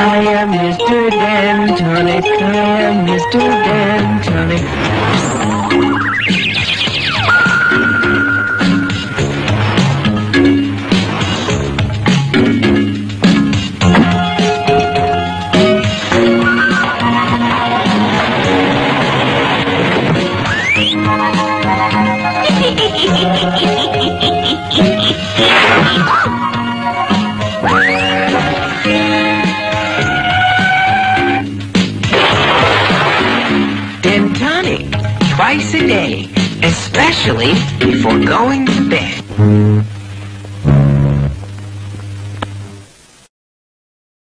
I am Mr. Dentonic. I am Mr. Dentonic. Twice a day. Especially before going to bed.